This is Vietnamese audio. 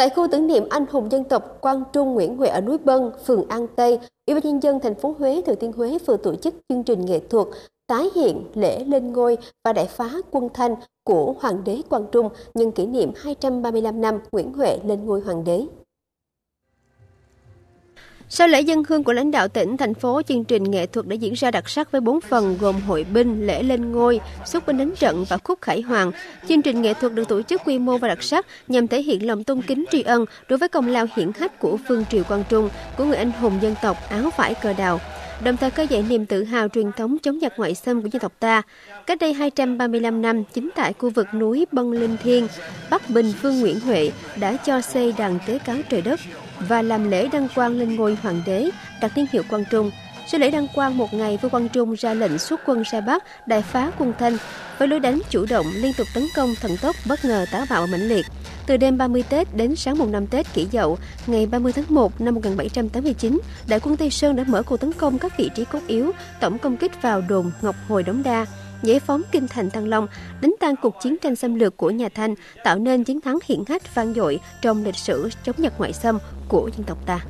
Tại khu tưởng niệm anh hùng dân tộc Quang Trung Nguyễn Huệ ở núi Bân, phường An Tây, Ủy ban nhân dân thành phố Huế, Thừa Thiên Huế vừa tổ chức chương trình nghệ thuật tái hiện lễ lên ngôi và đại phá quân Thanh của Hoàng đế Quang Trung nhân kỷ niệm 235 năm Nguyễn Huệ lên ngôi hoàng đế. Sau lễ dân hương của lãnh đạo tỉnh, thành phố, chương trình nghệ thuật đã diễn ra đặc sắc với 4 phần gồm hội binh, lễ lên ngôi, xuất binh đánh trận và khúc khải hoàng. Chương trình nghệ thuật được tổ chức quy mô và đặc sắc nhằm thể hiện lòng tôn kính tri ân đối với công lao hiển hách của Phương Triều Quang Trung, của người anh hùng dân tộc áo vải cờ đào đồng thời khơi dậy niềm tự hào truyền thống chống giặc ngoại xâm của dân tộc ta. Cách đây 235 năm, chính tại khu vực núi Bân Linh Thiên, Bắc Bình Vương Nguyễn Huệ đã cho xây đàn tế cáo trời đất và làm lễ đăng quang lên ngôi hoàng đế, đặt niên hiệu Quang Trung. Sau lễ đăng quang một ngày, vua Quang Trung ra lệnh xuất quân ra Bắc, đại phá quân Thanh. Với lối đánh chủ động, liên tục tấn công thần tốc, bất ngờ táo bạo mãnh liệt. Từ đêm 30 Tết đến sáng mùng 5 Tết kỷ dậu, ngày 30 tháng 1 năm 1789, đại quân Tây Sơn đã mở cuộc tấn công các vị trí cốt yếu, tổng công kích vào đồn Ngọc Hồi Đống Đa, giải phóng kinh thành Thăng Long, đánh tan cuộc chiến tranh xâm lược của nhà Thanh, tạo nên chiến thắng hiển hách vang dội trong lịch sử chống Nhật ngoại xâm của dân tộc ta.